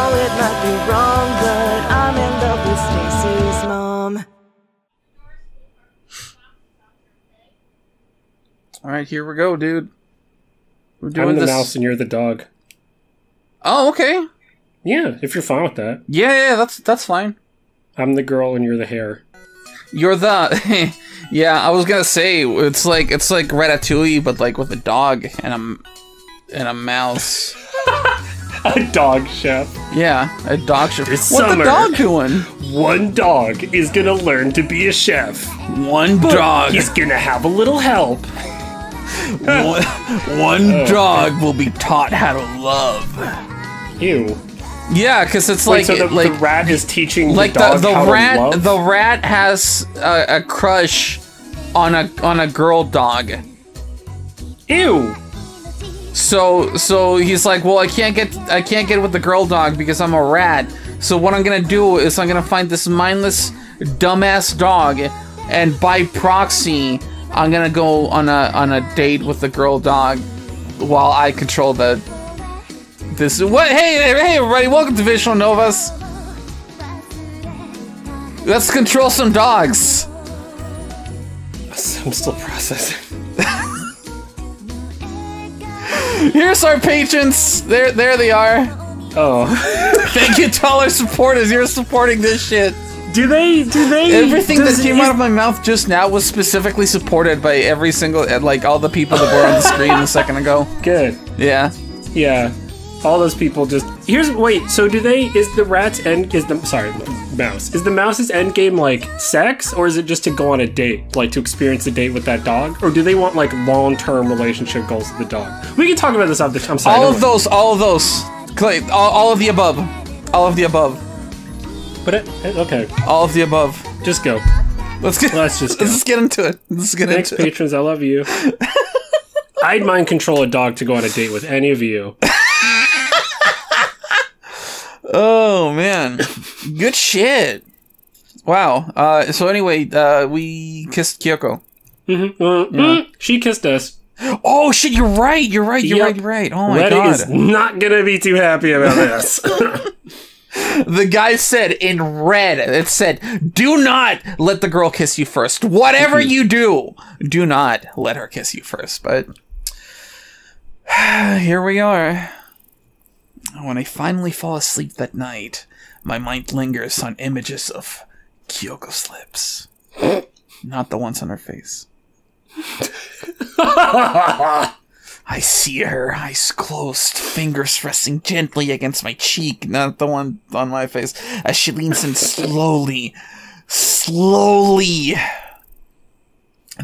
know it might be wrong, but I'm in love with Stacy's mom. All right, here we go, dude. We're doing I'm the this. mouse and you're the dog. Oh, okay. Yeah, if you're fine with that. Yeah, yeah, that's that's fine. I'm the girl and you're the hair. You're the. yeah, I was gonna say it's like it's like Ratatouille, but like with a dog and a and a mouse. A dog chef. Yeah, a dog chef. This What the dog doing? One dog is gonna learn to be a chef. One dog. He's gonna have a little help. one one oh. dog will be taught how to love. Ew. Yeah, because it's Wait, like so the, like the rat is teaching like the the dog the how to rat the rat has a, a crush on a on a girl dog. Ew. So so he's like, well, I can't get I can't get with the girl dog because I'm a rat. So what I'm gonna do is I'm gonna find this mindless, dumbass dog, and by proxy, I'm gonna go on a on a date with the girl dog, while I control the. This what? Hey hey everybody! Welcome to Visual Novas. Let's control some dogs. I'm still processing. Here's our patrons. There there they are. Oh. Thank you to all our supporters. You're supporting this shit. do they? Do they? Everything does- that came is- out of my mouth just now was specifically supported by every single, like all the people that were on the screen a second ago. Good. Yeah. Yeah. All those people just. Here's wait. So do they? Is the rat's end? Is the sorry mouse? Is the mouse's end game like sex, or is it just to go on a date, like to experience a date with that dog, or do they want like long term relationship goals with the dog? We can talk about this off the. I'm sorry. All of worry. those, all of those, Clay, all, all of the above, all of the above, But it, it- okay, all of the above. just go. Let's get, Let's just go. let's just get into it. Let's get Thanks, into it. Thanks, patrons. I love you. I'd mind control a dog to go on a date with any of you. Oh man, good shit. Wow. Uh, so anyway, uh, we kissed Kyoko. Uh, mm, she kissed us. Oh shit, you're right. You're right. You're Yep. right. You're right. Oh my Reddit god. is not gonna be too happy about this. The guy said in red, it said, do not let the girl kiss you first. Whatever you do, do not let her kiss you first. But here we are. When I finally fall asleep that night, my mind lingers on images of Kyoko's lips. Not the ones on her face. I see her eyes closed, fingers resting gently against my cheek, not the one on my face, as she leans in slowly, slowly.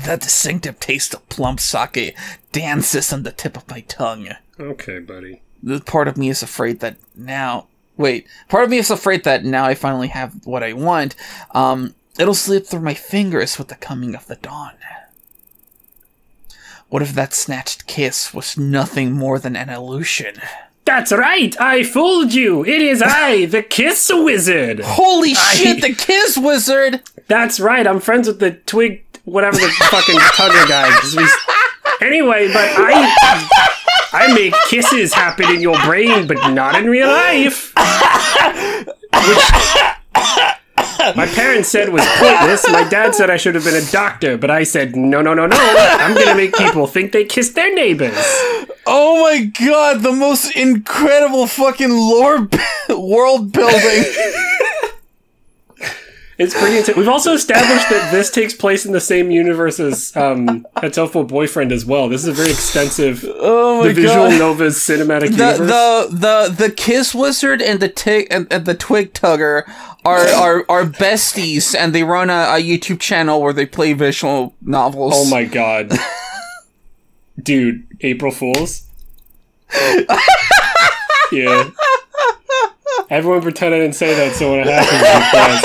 That distinctive taste of plum sake dances on the tip of my tongue. okay, buddy. The part of me is afraid that now. Wait, part of me is afraid that now I finally have what I want. Um, it'll slip through my fingers with the coming of the dawn. What if that snatched kiss was nothing more than an illusion? That's right. I fooled you. It is I, the Kiss Wizard. Holy shit, the kiss wizard! That's right. I'm friends with the twig, whatever the fucking tugger guy Anyway, but I, I make kisses happen in your brain, but not in real life. Which my parents said was pointless. My dad said I should have been a doctor, but I said no, no, no, no. I'm gonna make people think they kissed their neighbors. Oh my god, the most incredible fucking lore world building. It's pretty intense. We've also established that this takes place in the same universe as um, Hatoful Boyfriend as well. This is a very extensive Oh my the Visual god. Nova's cinematic The, universe. the the the kiss wizard and the tig and, and the twig tugger are, are are besties and they run a, a YouTube channel where they play visual novels. oh my god. Dude, April Fools? yeah. Everyone pretend I didn't say that so when it happens,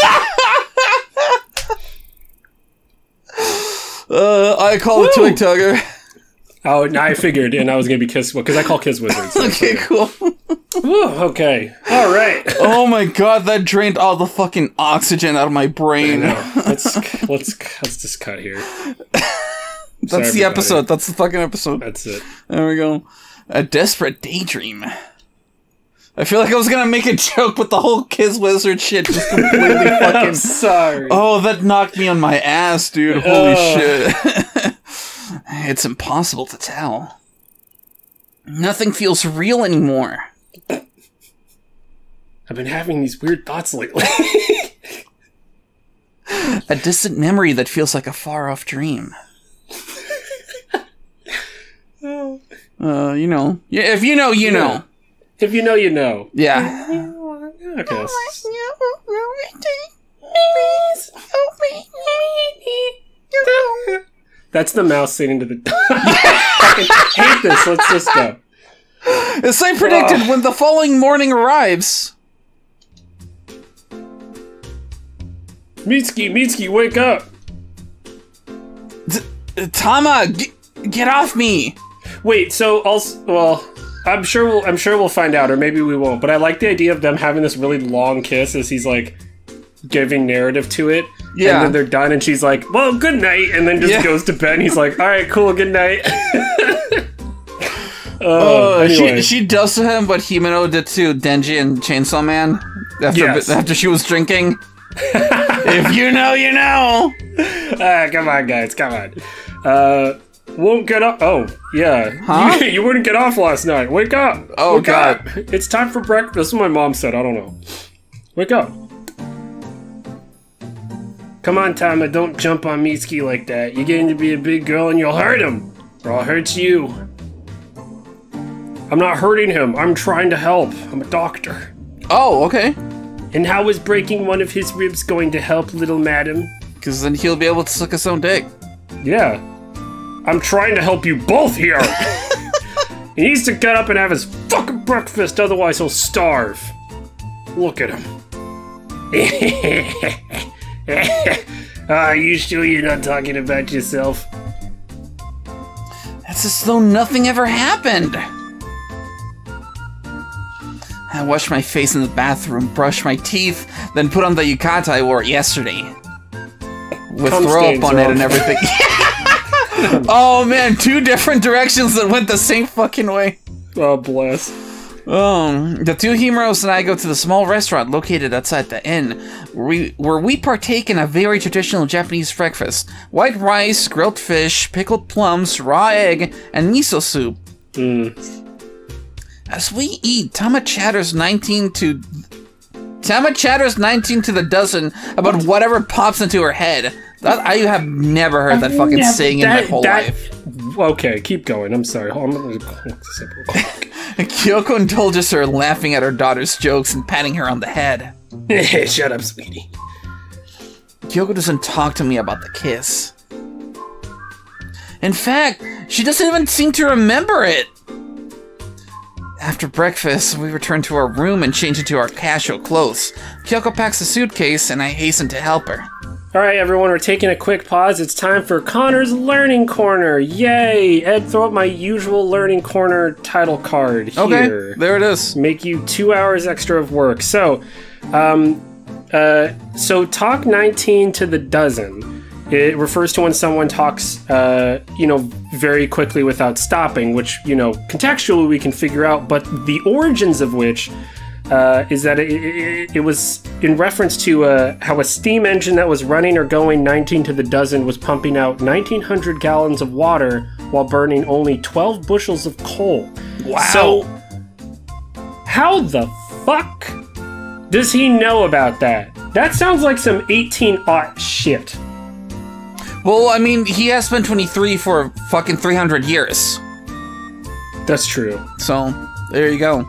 it's Uh, I call it twig tugger. Oh, I figured, and I was gonna be Kiss because I call Kiss Wizards. so Okay, cool. Whew, okay. All right. Oh my god, that drained all the fucking oxygen out of my brain. let's let's let's just cut here. That's Sorry, the everybody. episode. That's the fucking episode. That's it. There we go. A desperate daydream. I feel like I was gonna make a joke, but the whole Kiss Wizard shit just completely I'm fucking. sorry. Oh, that knocked me on my ass, dude. Holy Oh. shit. it's impossible to tell. Nothing feels real anymore. I've been having these weird thoughts lately. A distant memory that feels like a far off dream. Uh, you know. Yeah, if you know, you know. If you know, you know. Yeah. Okay. that's- That's the mouse singing to the. Fucking hate this. Let's just go. As I predicted, when the following morning arrives, Mitsuki, Mitsuki, wake up! Tama, g- get off me! Wait, so also, well, I'm sure we'll, I'm sure we'll find out, or maybe we won't. But I like the idea of them having this really long kiss as he's like giving narrative to it. Yeah. And then they're done, and she's like, "Well, good night," and then just Yeah. goes to bed. And he's like, "All right, cool, good night." oh, Uh, anyway. she she does to him what Himeno did to Denji and Chainsaw Man after Yes. after she was drinking. if you know, you know. ah, come on, guys, come on. Uh, won't get up. Oh, yeah. Huh? You, you wouldn't get off last night. Wake up. Oh, Wake God. up. It's time for breakfast. This is what my mom said. I don't know. Wake up. Come on, Tama. Don't jump on Mitsuki like that. You're getting to be a big girl and you'll hurt him. Or I'll hurt you. I'm not hurting him. I'm trying to help. I'm a doctor. Oh, okay. And how is breaking one of his ribs going to help, little madam? Because then he'll be able to suck his own dick. Yeah. I'm trying to help you both here. he needs to get up and have his fucking breakfast, otherwise he'll starve. Look at him. Ah, you sure you're not talking about yourself? It's as though nothing ever happened. I washed my face in the bathroom, brushed my teeth, then put on the yukata I wore yesterday. With throw up on it and everything. oh man, two different directions that went the same fucking way. Oh, bless. Um, the two Himeros and I go to the small restaurant located outside the inn, where we, where we partake in a very traditional Japanese breakfast: white rice, grilled fish, pickled plums, raw egg, and miso soup. As we eat, Tama chatters 19 to Tama chatters 19 to the dozen about whatever pops into her head. That I have never heard that fucking saying in my whole that- life. Okay, keep going. I'm sorry. Hold on. I'm gonna close this up real quick. Kyoko indulges her, laughing at her daughter's jokes and patting her on the head. Shut up, sweetie. Kyoko doesn't talk to me about the kiss. In fact, she doesn't even seem to remember it. After breakfast, we return to our room and change into our casual clothes. Kyoko packs a suitcase, and I hasten to help her. All right, everyone, we're taking a quick pause. It's time for Conor's Learning Corner. Yay! Ed, throw up my usual Learning Corner title card here. Okay, there it is. Make you two hours extra of work. So, um, uh, so talk 19 to the dozen. It refers to when someone talks, uh, you know, very quickly without stopping, which, you know, contextually we can figure out, but the origins of which uh, is that it, it, it was in reference to uh, how a steam engine that was running or going 19 to the dozen was pumping out 1900 gallons of water while burning only 12 bushels of coal. Wow. So, how the fuck does he know about that? That sounds like some 18 aught shit. Well, I mean, he has been 23 for fucking 300 years. That's true. So, there you go.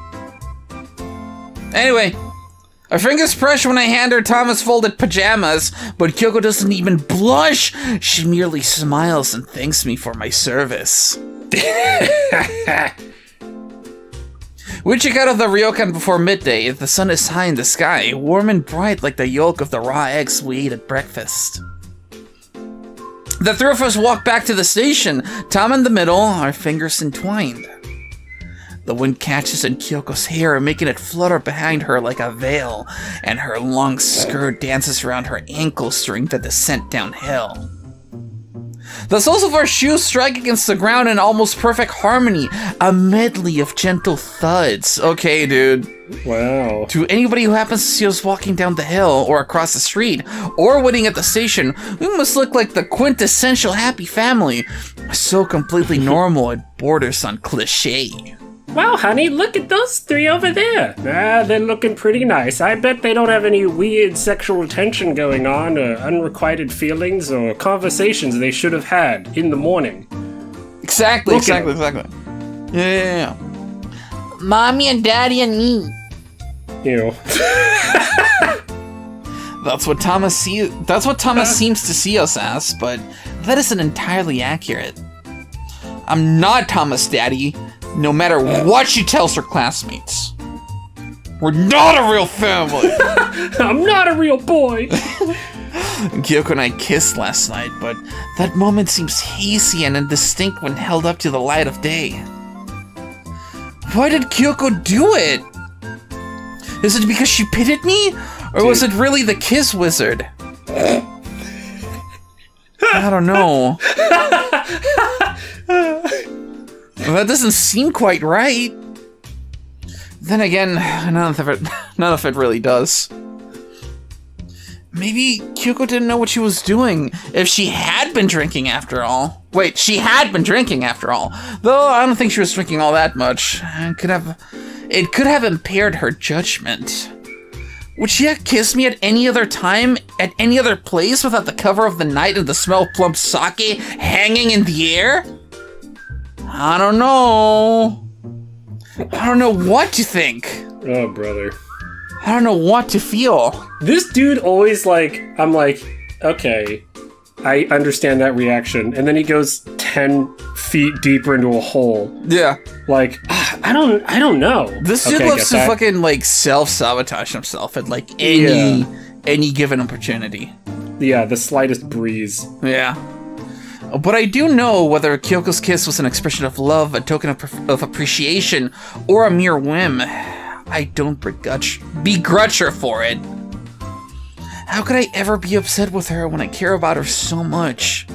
Anyway, our fingers press when I hand her Tama's folded pajamas, but Kyoko doesn't even blush. She merely smiles and thanks me for my service. We check out of the ryokan before midday. The sun is high in the sky, warm and bright like the yolk of the raw eggs we ate at breakfast. The three of us walk back to the station, Tama in the middle, our fingers entwined. The wind catches in Kyoko's hair, making it flutter behind her like a veil, and her long skirt dances around her ankles during the descent downhill. The soles of our shoes strike against the ground in almost perfect harmony, a medley of gentle thuds. Okay, dude. Wow. To anybody who happens to see us walking down the hill or across the street or waiting at the station, we must look like the quintessential happy family. So completely normal it borders on cliche. Wow, honey, look at those three over there. Ah, they're looking pretty nice. I bet they don't have any weird sexual tension going on, or unrequited feelings, or conversations they should have had in the morning. Exactly, Look exactly, exactly. Yeah, yeah, yeah. Mommy and daddy and me. You know. That's what Thomas see. That's what Thomas seems to see us as, but that isn't entirely accurate. I'm not Tama's daddy, no matter what she tells her classmates. We're not a real family. I'm not a real boy. Kyoko and I kissed last night, but that moment seems hazy and indistinct when held up to the light of day. Why did Kyoko do it? Is it because she pitied me? Or was it really the kiss wizard? I don't know. that doesn't seem quite right. Then again, none of it, none of it really does. Maybe Kyoko didn't know what she was doing if she had been drinking after all. Wait, she had been drinking after all. Though I don't think she was drinking all that much. It could have it could have impaired her judgment. Would she have kissed me at any other time, at any other place without the cover of the night and the smell of plump sake hanging in the air? I don't know. I don't know what to think. oh, brother. I don't know what to feel. This dude always like, I'm like, okay, I understand that reaction. And then he goes 10 feet deeper into a hole. Yeah. Like, ah, I don't, I don't know. This dude Okay, loves to fucking like self sabotage himself at like any Yeah. any given opportunity. Yeah, the slightest breeze. Yeah. But I do know whether Kyoko's kiss was an expression of love, a token of, of appreciation, or a mere whim. I don't begrudge, begrudge her for it. How could I ever be upset with her when I care about her so much?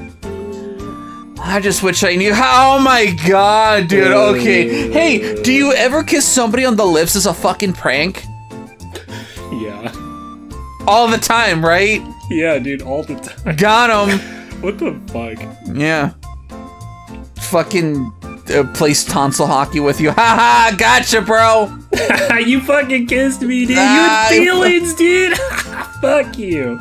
I just wish I knew. Oh my god, dude. Okay. Hey, do you ever kiss somebody on the lips as a fucking prank? Yeah. All the time, right? Yeah, dude, all the time. Got him. What the fuck? Yeah. Fucking uh, plays tonsil hockey with you. Ha ha! Gotcha, bro. you fucking kissed me, dude. Ah, you had feelings, dude. fuck you.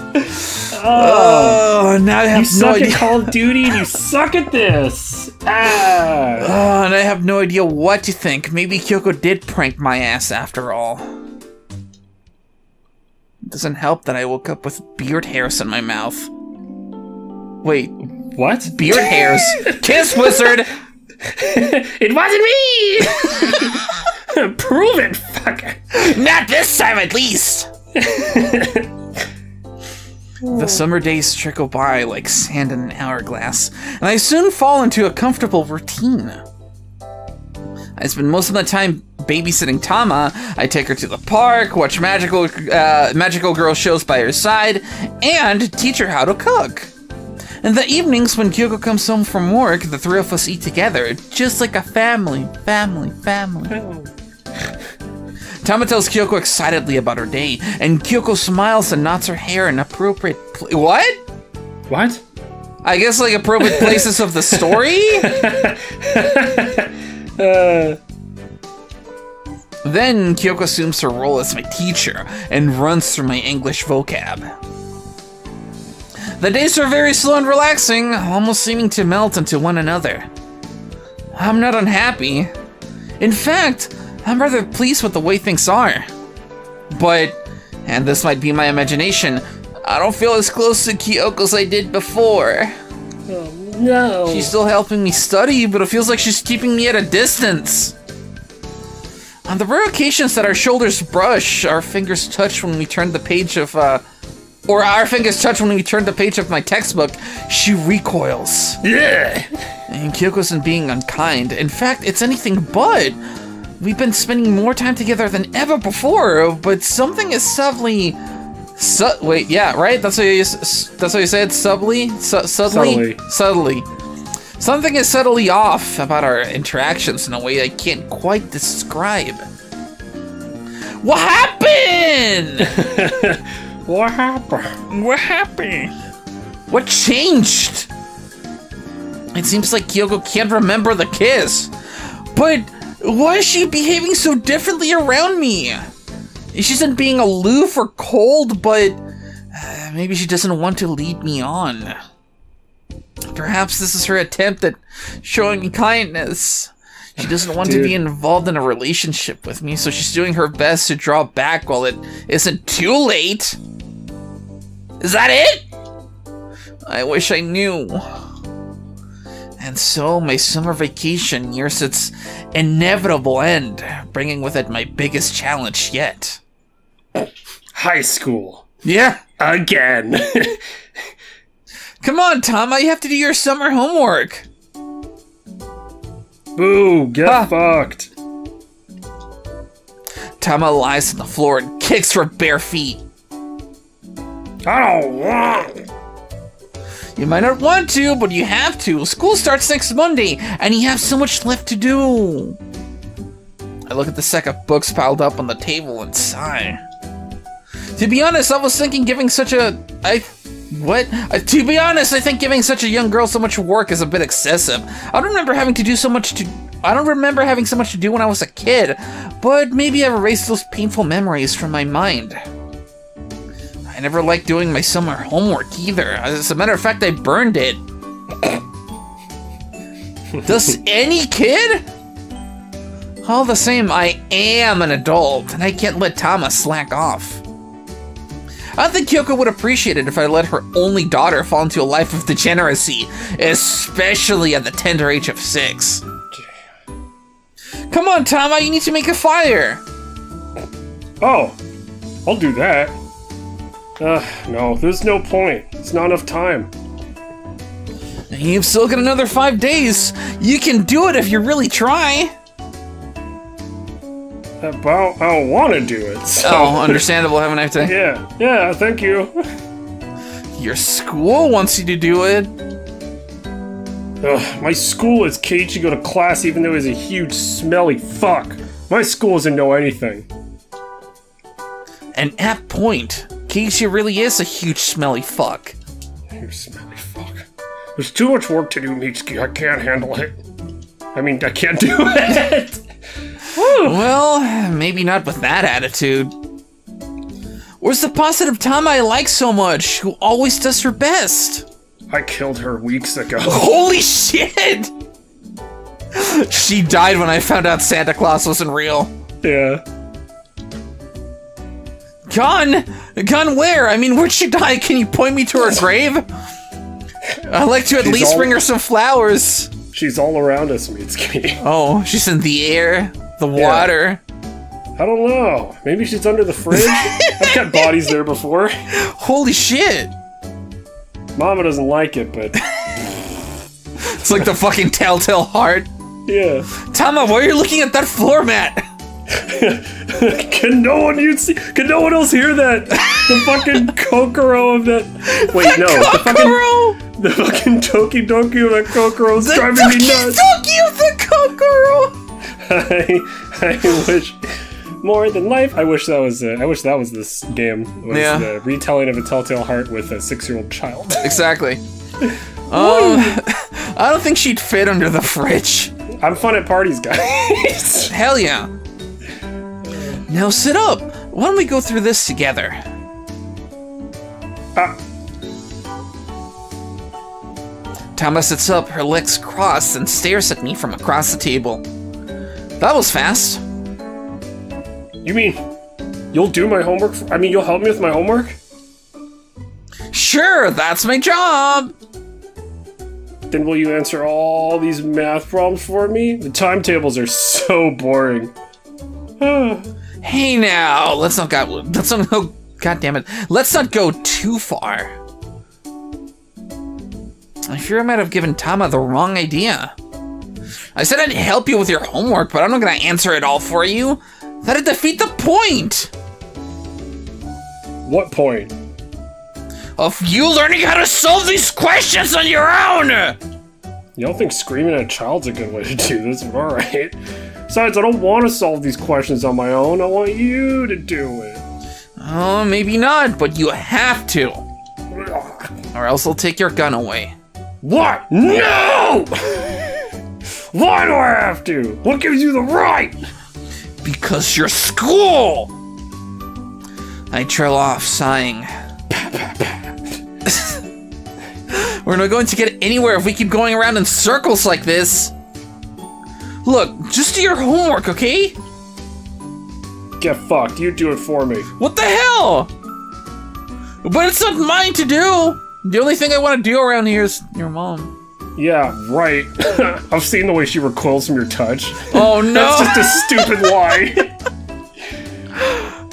Oh, now I have You no suck at. Call of Duty and you suck at this. Ah. Oh, and I have no idea what to think. Maybe Kyoko did prank my ass after all. It doesn't help that I woke up with beard hairs in my mouth. Wait, What? beard hairs? Kiss wizard! It wasn't me. Prove it, fucker. Not this time, at least! the summer days trickle by like sand in an hourglass, and I soon fall into a comfortable routine. I spend most of the time babysitting Tama. I take her to the park, watch magical uh, magical girl shows by her side, and teach her how to cook. In the evenings when Kyoko comes home from work, the three of us eat together, just like a family, family, family. Tama tells Kyoko excitedly about her day, and Kyoko smiles and nods her hair in appropriate what? What? I guess like appropriate places of the story. Uh, then Kyoko assumes her role as my teacher and runs through my English vocab. The days are very slow and relaxing, almost seeming to melt into one another. I'm not unhappy. In fact, I'm rather pleased with the way things are. But, and this might be my imagination, I don't feel as close to Kyoko as I did before. no. She's still helping me study, but it feels like she's keeping me at a distance. On the rare occasions that our shoulders brush, our fingers touch when we turn the page of, uh, or our fingers touch when we turn the page of my textbook, she recoils. yeah. And Kyoko isn't being unkind. In fact, it's anything but. We've been spending more time together than ever before, but something is subtly Su- wait, yeah, right. That's what you, that's what you said. Subtly, Su- subtly, subtly. Something is subtly off about our interactions in a way I can't quite describe. What happened? What happened? what happened? What changed? It seems like Kyoko can't remember the kiss. But why is she behaving so differently around me? She isn't being aloof or cold, but uh, maybe she doesn't want to lead me on. Perhaps this is her attempt at showing me kindness. She doesn't want to be involved in a relationship with me, so she's doing her best to draw back while it isn't too late. Is that it? I wish I knew. And so my summer vacation nears its inevitable end, bringing with it my biggest challenge yet. High school. Yeah. Again. Come on, Tama, you have to do your summer homework. Boo, get Ah. fucked. Tama lies on the floor and kicks her bare feet. I don't want. You might not want to, but you have to. School starts next Monday, and you have so much left to do. I look at the stack of books piled up on the table and sigh. To be honest, I was thinking giving such a I what? Uh, to be honest, I think giving such a young girl so much work is a bit excessive. I don't remember having to do so much to I don't remember having so much to do when I was a kid, but maybe I've erased those painful memories from my mind. I never liked doing my summer homework either. As a matter of fact, I burned it. Does any kid? All the same, I am an adult, and I can't let Tama slack off. I think Kyoko would appreciate it if I let her only daughter fall into a life of degeneracy, especially at the tender age of six. Come on, Tama, you need to make a fire. Oh, I'll do that. Ugh, no, there's no point. It's not enough time. You've still got another five days. You can do it if you really try. I don't, I don't want to do it. Oh, so. Oh, understandable. Have a nice day. Yeah, yeah, thank you. Your school wants you to do it. Ugh, my school is caged to go to class even though he's a huge smelly fuck. My school doesn't know anything. And at point, Keisha really is a huge smelly fuck. You smelly fuck. There's too much work to do, Mitsuki. I can't handle it. I mean, I can't do it. Well, maybe not with that attitude. Where's the positive Tama I like so much, who always does her best? I killed her weeks ago. Holy shit! She died when I found out Santa Claus wasn't real. yeah. Gone? Gone where? I mean, where'd she die? Can you point me to her grave? I'd like to at She's least all- bring her some flowers. She's all around us, Mitsuki. Oh, she's in the air, the water. I don't know. Maybe she's under the fridge? I've got bodies there before. Holy shit! Mama doesn't like it, but It's like the fucking telltale heart. yeah. Tama, why are you looking at that floor mat? Can no one you see? Can no one else hear that? The fucking Kokoro of that. Wait, no. The fucking Kokoro! the fucking Toki Doki of that Kokoro is The driving me Doki nuts. Doki of the Kokoro! I, I wish more than life. I wish that was. Uh, I wish that was this game. Was Yeah. the retelling of a Telltale Heart with a six-year-old child. Exactly. Um, I don't think she'd fit under the fridge. I'm fun at parties, guys. Hell yeah. Now sit up. Why don't we go through this together? Ah, Tama sits up, her legs crossed, and stares at me from across the table. That was fast. you mean you'll do my homework? For, I mean, you'll help me with my homework? Sure, that's my job. Then will you answer all these math problems for me? The timetables are so boring. Hey now, let's not go. Let's not go. God damn it. Let's not go too far. I fear I might have given Tama the wrong idea. I said I'd help you with your homework, but I'm not gonna answer it all for you. That'd defeat the point. What point? Of you learning how to solve these questions on your own! You don't think screaming at a child's a good way to do this? Alright. Besides, I don't want to solve these questions on my own. I want you to do it. Oh, maybe not, but you have to. Or else I'll take your gun away. What? No! Why do I have to? What gives you the right? Because you're school! I trail off, sighing. We're not going to get anywhere if we keep going around in circles like this. Look, just do your homework, okay? Get fucked. You do it for me. What the hell? But it's not mine to do. The only thing I want to do around here is your mom. Yeah, right. I've seen the way she recoils from your touch. Oh no! That's just a stupid lie.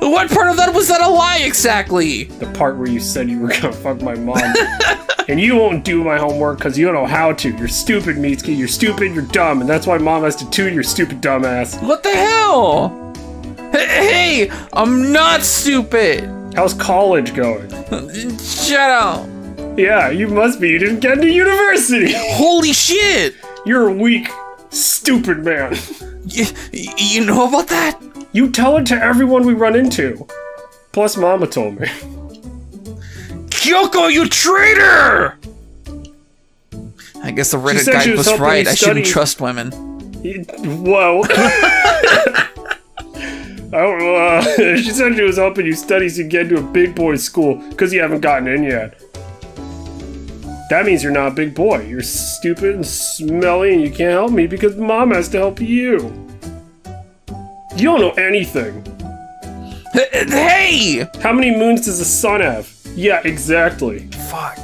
what part of that was that a lie exactly? the part where you said you were gonna fuck my mom. and you won't do my homework because you don't know how to. You're stupid, Mitsuki. You're stupid, you're dumb, and that's why mom has to tune your stupid dumbass. What the hell? Hey, I'm not stupid. How's college going? Shut up. Yeah, you must be. You didn't get into university. Holy shit. You're a weak, stupid man. Y- y- you know about that? You tell it to everyone we run into. Plus, Mama told me. Kyoko, you traitor! I guess the Reddit guy was was right. I shouldn't trust women. Whoa. Oh, uh, she said she was helping you study so you get into a big boy school because you haven't gotten in yet. That means you're not a big boy. You're stupid and smelly and you can't help me because mom has to help you. You don't know anything. Hey! How many moons does the sun have? Yeah, exactly. Fuck.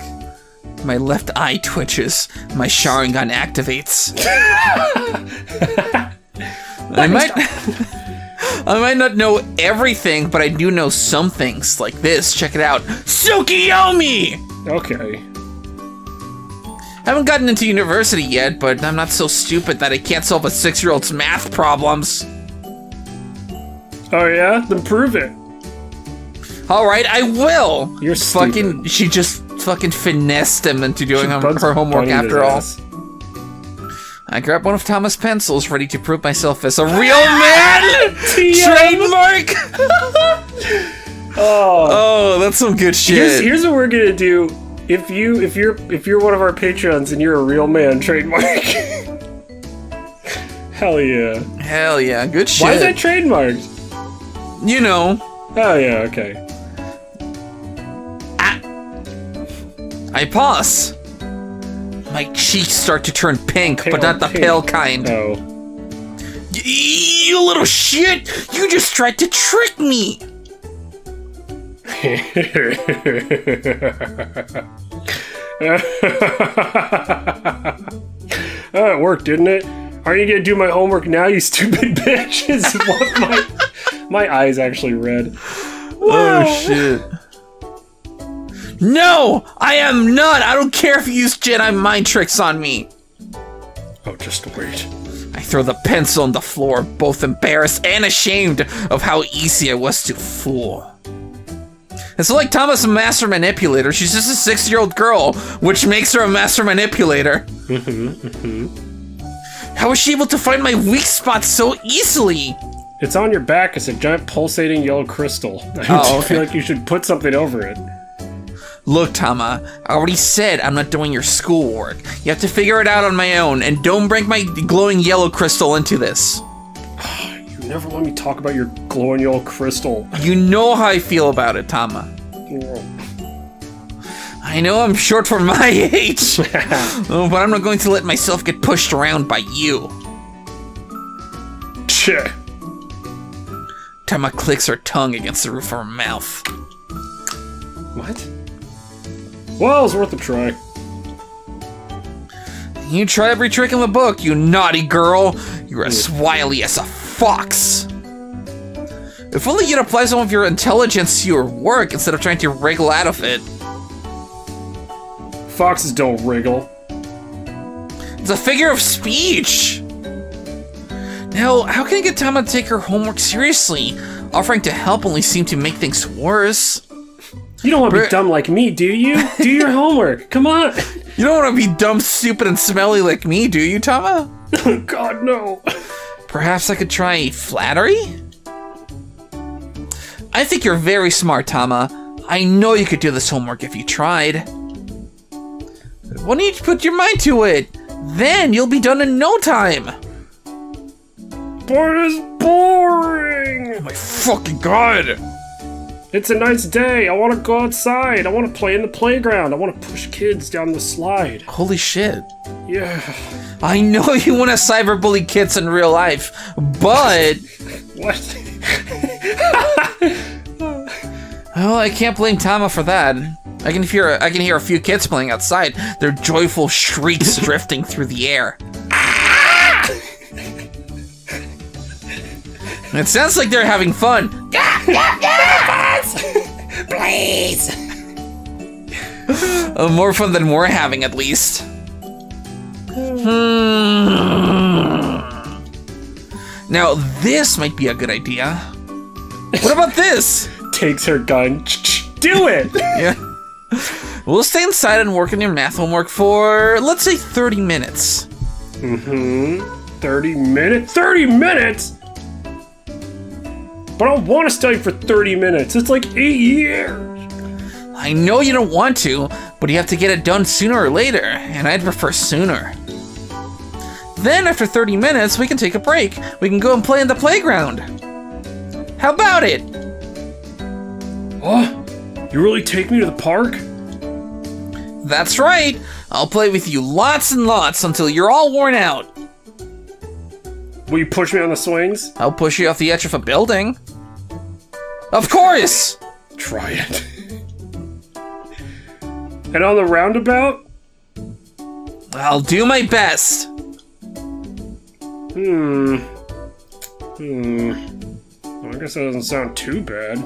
My left eye twitches. My Sharingan activates. I might. I might not know everything, but I do know some things, like this. Check it out. Tsukiyomi! Okay. Haven't gotten into university yet, but I'm not so stupid that I can't solve a six year old's math problems. Oh yeah? Then prove it. Alright, I will! You're Fucking. She just fucking finessed him into doing her, her homework after all. ass. I grabbed one of Tama's pencils, ready to prove myself as a real man! Trademark! Oh. Oh, that's some good shit. Here's, here's what we're gonna do. If you if you're if you're one of our patrons and you're a real man, trademark. Hell yeah. Hell yeah, good shit. Why is that trademarked? You know, Oh yeah, okay. I pause. My cheeks start to turn pink, Pale but not the pink. pale kind. Oh. Y- You little shit! You just tried to trick me! oh, it worked, didn't it? Aren't you gonna do my homework now, you stupid bitch? Is what my my eyes actually red. Oh shit. No! I am not! I don't care if you use Jedi mind tricks on me! Oh, just wait. I throw the pencil on the floor, both embarrassed and ashamed of how easy I was to fool. It's like Tama's a master manipulator. She's just a six-year-old girl, which makes her a master manipulator. Mm-hmm, mm-hmm. How was she able to find my weak spot so easily? It's on your back. It's a giant pulsating yellow crystal. I Oh, feel like you should put something over it. Look, Tama, I already said I'm not doing your schoolwork. You have to figure it out on my own, and don't bring my glowing yellow crystal into this. You never let me talk about your glowing yellow crystal. You know how I feel about it, Tama. I know I'm short for my age, oh, but I'm not going to let myself get pushed around by you. Cheh. Tama clicks her tongue against the roof of her mouth. What? Well, it's worth a try. You try every trick in the book, you naughty girl. You're as hmm. wily as a fox. If only you'd apply some of your intelligence to your work instead of trying to wriggle out of it. Foxes don't wriggle. It's a figure of speech. Now, how can I get Tama to take her homework seriously? Offering to help only seemed to make things worse. You don't want to be dumb like me, do you? Do your homework. Come on. You don't want to be dumb, stupid, and smelly like me, do you, Tama? Oh, god, no. Perhaps I could try flattery? I think you're very smart, Tama. I know you could do this homework if you tried. Why don't you put your mind to it? Then you'll be done in no time. But it's boring. Oh my fucking god. It's a nice day. I want to go outside. I want to play in the playground. I want to push kids down the slide. Holy shit. Yeah. I know you want to cyberbully kids in real life, but What? oh, I can't blame Tama for that. I can hear I can hear a few kids playing outside. Their joyful shrieks drifting through the air. Ah! It sounds like they're having fun. Please. Uh, more fun than we're having, at least. Hmm. Now, this might be a good idea. What about this? Takes her gun. Do it. Yeah. We'll stay inside and work on your math homework for, let's say, 30 minutes. hmm 30 minutes? 30 minutes? But I don't want to study for 30 minutes. It's like eight years. I know you don't want to, but you have to get it done sooner or later, and I'd prefer sooner. Then, after 30 minutes, we can take a break. We can go and play in the playground. How about it? Oh, you really take me to the park? That's right. I'll play with you lots and lots until you're all worn out. Will you push me on the swings? I'll push you off the edge of a building. Of course! Try it. and on the roundabout? I'll do my best. Hmm. Hmm. Well, I guess that doesn't sound too bad.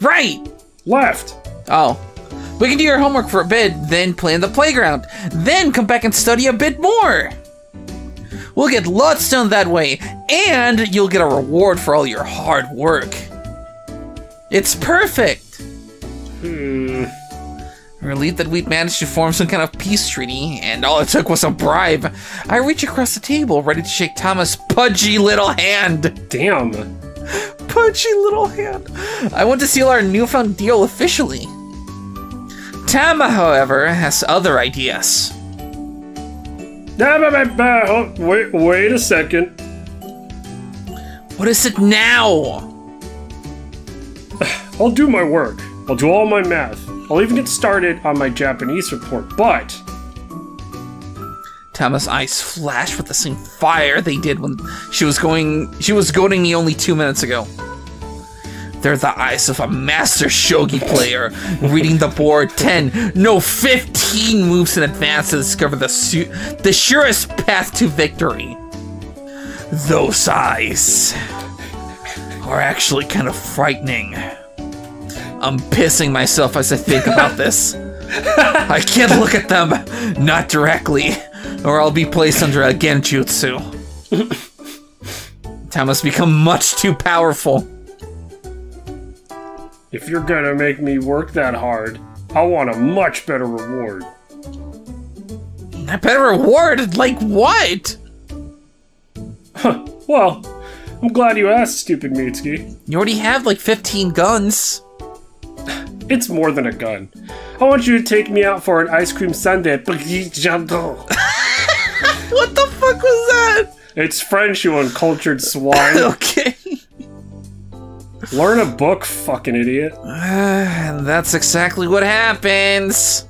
Right! Left. Oh. We can do your homework for a bit, then play in the playground, then come back and study a bit more. We'll get lots done that way, and you'll get a reward for all your hard work. It's perfect. Hmm. Relieved that we'd managed to form some kind of peace treaty, and all it took was a bribe, I reach across the table, ready to shake Tama's pudgy little hand. Damn. Pudgy little hand. I want to seal our newfound deal officially. Tama, however, has other ideas. Wait, wait a second. What is it now? I'll do my work. I'll do all my math. I'll even get started on my Japanese report, but Tama's eyes flash with the same fire they did when she was going she was goading me only two minutes ago. They're the eyes of a master shogi player, reading the board 10, no 15 moves in advance to discover the, su- the surest path to victory. Those eyes are actually kind of frightening. I'm pissing myself as I think about this. I can't look at them, not directly, or I'll be placed under a genjutsu. Tama's become much too powerful. if you're gonna make me work that hard, I want a much better reward. A better reward? Like what? Huh. Well, I'm glad you asked, stupid Mitsuki. You already have like 15 guns. It's more than a gun. I want you to take me out for an ice cream sundae. What the fuck was that? It's French, you uncultured swine. Okay. Learn a book, fucking idiot. and that's exactly what happens.